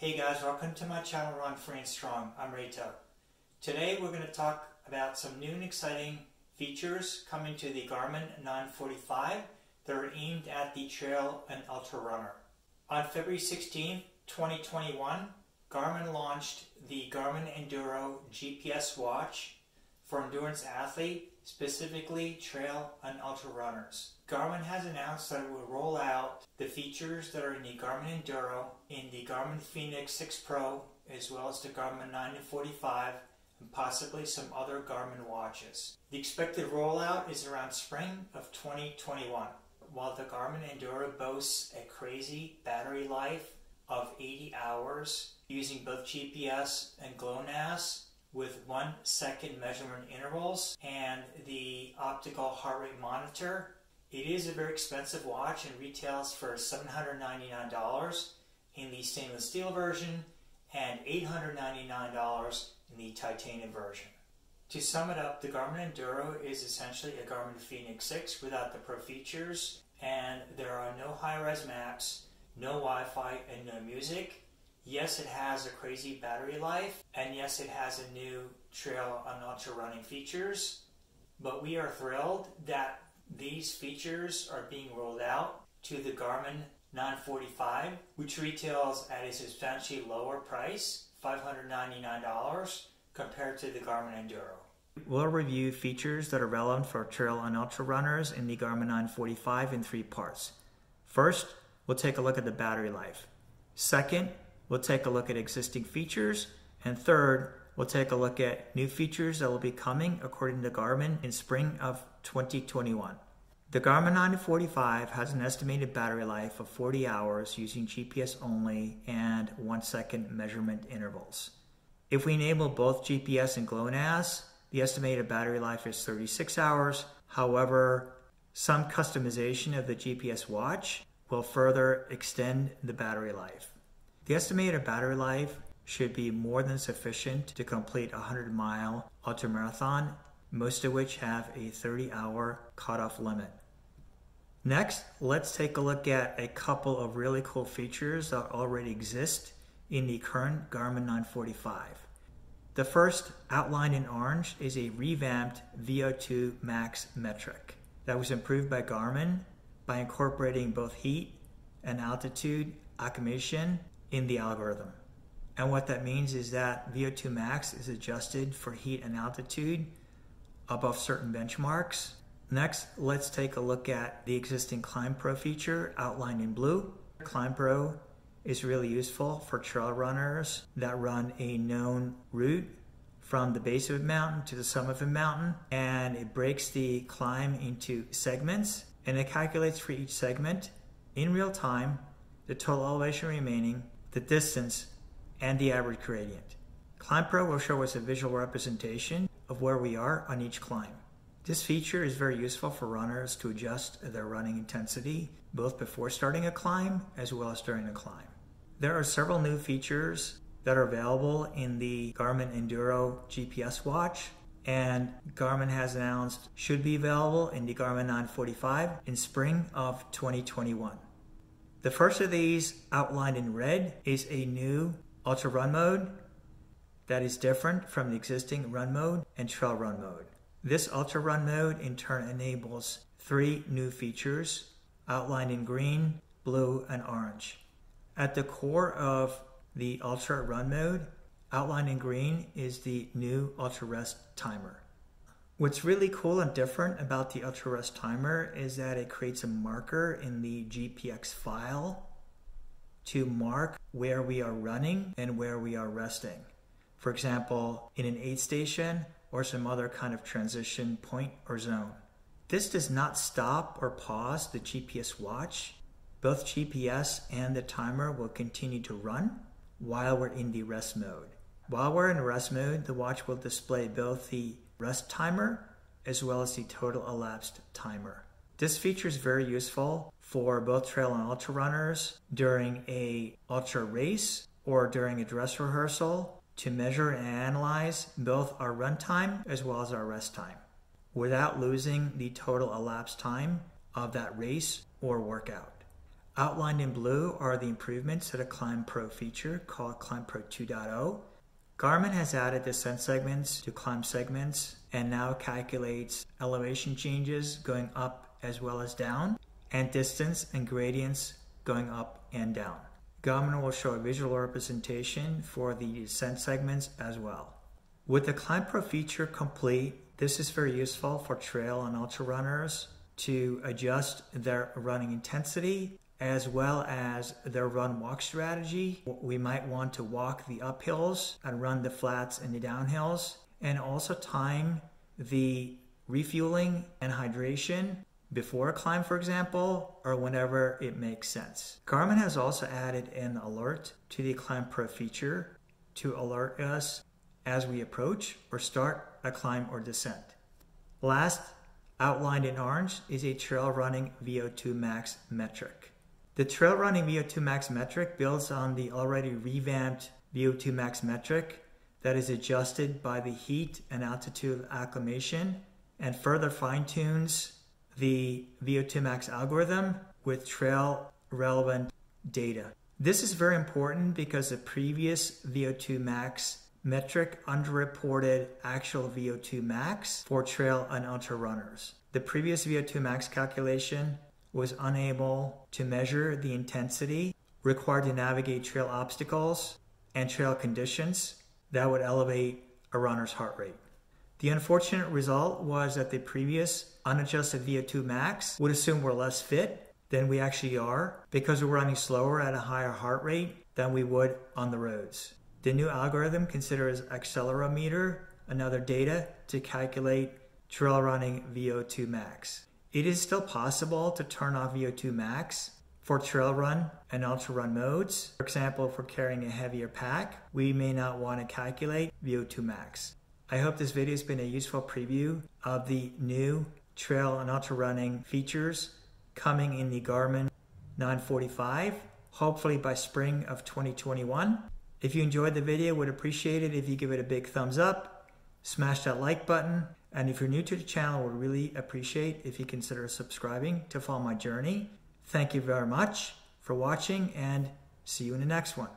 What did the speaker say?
Hey guys, welcome to my channel Run Free and Strong. I'm Reito. Today we're going to talk about some new and exciting features coming to the Garmin 945 that are aimed at the trail and ultra runner. On February 16, 2021, Garmin launched the Garmin Enduro GPS watch for endurance athlete, specifically trail and ultra runners. Garmin has announced that it will roll out the features that are in the Garmin Enduro in the Garmin Fenix 6 Pro as well as the Garmin 945 and possibly some other Garmin watches. The expected rollout is around spring of 2021. While the Garmin Enduro boasts a crazy battery life of 80 hours using both GPS and GLONASS, with one second measurement intervals and the optical heart rate monitor. It is a very expensive watch and retails for $799 in the stainless steel version and $899 in the titanium version. To sum it up, the Garmin Enduro is essentially a Garmin Fenix 6 without the pro features, and there are no high res maps, no Wi Fi, and no music. Yes, it has a crazy battery life, and yes, it has a new trail and ultra running features, but we are thrilled that these features are being rolled out to the Garmin 945, which retails at a substantially lower price, $599, compared to the Garmin Enduro. We'll review features that are relevant for trail and ultra runners in the Garmin 945 in three parts. First, we'll take a look at the battery life. Second, We'll take a look at existing features. And third, we'll take a look at new features that will be coming according to Garmin in spring of 2021. The Garmin 945 has an estimated battery life of 40 hours using GPS only and 1 second measurement intervals. If we enable both GPS and GLONASS, the estimated battery life is 36 hours. However, some customization of the GPS watch will further extend the battery life. The estimated battery life should be more than sufficient to complete a 100 mile ultramarathon, most of which have a 30 hour cutoff limit. Next, let's take a look at a couple of really cool features that already exist in the current Garmin 945. The first, outlined in orange, is a revamped VO2 max metric that was improved by Garmin by incorporating both heat and altitude acclimation in the algorithm. And what that means is that VO2 max is adjusted for heat and altitude above certain benchmarks. Next, let's take a look at the existing Climb Pro feature outlined in blue. Climb Pro is really useful for trail runners that run a known route from the base of a mountain to the summit of a mountain and it breaks the climb into segments and it calculates for each segment in real time the total elevation remaining the distance, and the average gradient. Climb Pro will show us a visual representation of where we are on each climb. This feature is very useful for runners to adjust their running intensity both before starting a climb as well as during a climb. There are several new features that are available in the Garmin Enduro GPS watch and Garmin has announced should be available in the Garmin 945 in spring of 2021. The first of these, outlined in red, is a new ultra run mode that is different from the existing run mode and trail run mode. This ultra run mode in turn enables three new features outlined in green, blue, and orange. At the core of the ultra run mode, outlined in green, is the new ultra rest timer. What's really cool and different about the UltraRest timer is that it creates a marker in the GPX file to mark where we are running and where we are resting. For example, in an aid station or some other kind of transition point or zone. This does not stop or pause the GPS watch. Both GPS and the timer will continue to run while we're in the rest mode. While we're in rest mode, the watch will display both the rest timer as well as the total elapsed timer. This feature is very useful for both trail and ultra runners during a ultra race or during a dress rehearsal to measure and analyze both our run time as well as our rest time without losing the total elapsed time of that race or workout. Outlined in blue are the improvements to the Climb Pro feature called Climb Pro 2.0. Garmin has added descent segments to climb segments and now calculates elevation changes going up as well as down and distance and gradients going up and down. Garmin will show a visual representation for the descent segments as well. With the Climb Pro feature complete, this is very useful for trail and ultra runners to adjust their running intensity as well as their run walk strategy. We might want to walk the uphills and run the flats and the downhills, and also time the refueling and hydration before a climb, for example, or whenever it makes sense. Garmin has also added an alert to the Climb Pro feature to alert us as we approach or start a climb or descent. Last, outlined in orange, is a trail running VO2 max metric. The trail running VO2 max metric builds on the already revamped VO2 max metric that is adjusted by the heat and altitude acclimation and further fine tunes the VO2 max algorithm with trail relevant data. This is very important because the previous VO2 max metric underreported actual VO2 max for trail and ultra runners. The previous VO2 max calculation was unable to measure the intensity required to navigate trail obstacles and trail conditions that would elevate a runner's heart rate. The unfortunate result was that the previous unadjusted VO2 max would assume we're less fit than we actually are because we're running slower at a higher heart rate than we would on the roads. The new algorithm considers accelerometer, another data to calculate trail running VO2 max. It is still possible to turn off VO2 max for trail run and ultra run modes. For example, we're carrying a heavier pack, we may not want to calculate VO2 max. I hope this video has been a useful preview of the new trail and ultra running features coming in the Garmin 945, hopefully by spring of 2021. If you enjoyed the video, would appreciate it if you give it a big thumbs up, smash that like button, and if you're new to the channel, would really appreciate if you consider subscribing to follow my journey. Thank you very much for watching and see you in the next one.